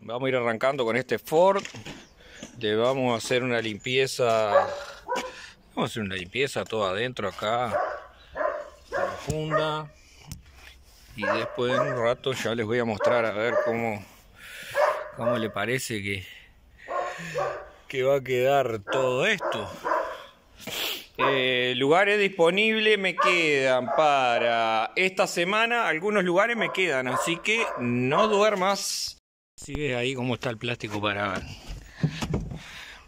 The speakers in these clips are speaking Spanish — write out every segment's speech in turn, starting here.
Vamos a ir arrancando con este Ford. Le vamos a hacer una limpieza. Vamos a hacer una limpieza todo adentro acá. Profunda. Y después en un rato ya les voy a mostrar a ver cómo, cómo le parece que, que va a quedar todo esto. Eh, lugares disponibles me quedan para esta semana. Algunos lugares me quedan, así que no duermas. Sigue ahí cómo está el plástico para.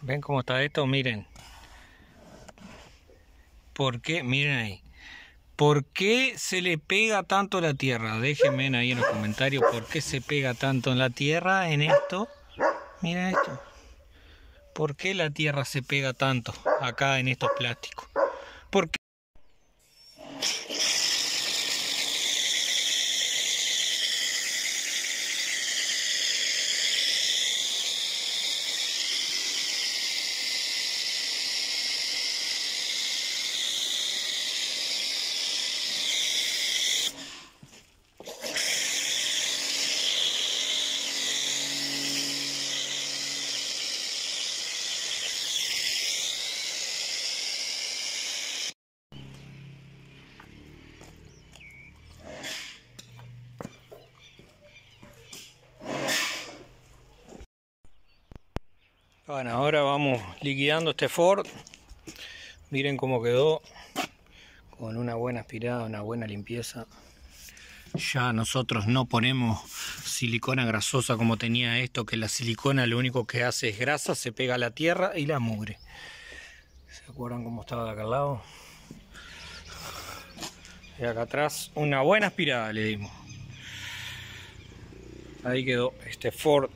¿Ven cómo está esto? Miren. ¿Por qué? Miren ahí. ¿Por qué se le pega tanto la tierra? Déjenme ahí en los comentarios por qué se pega tanto en la tierra en esto. Miren esto. ¿Por qué la tierra se pega tanto acá en estos plásticos? Bueno, ahora vamos liquidando este Ford. Miren cómo quedó. Con una buena aspirada, una buena limpieza. Ya nosotros no ponemos silicona grasosa como tenía esto, que la silicona lo único que hace es grasa, se pega a la tierra y la mugre. ¿Se acuerdan cómo estaba de acá al lado? Y acá atrás una buena aspirada le dimos. Ahí quedó este Ford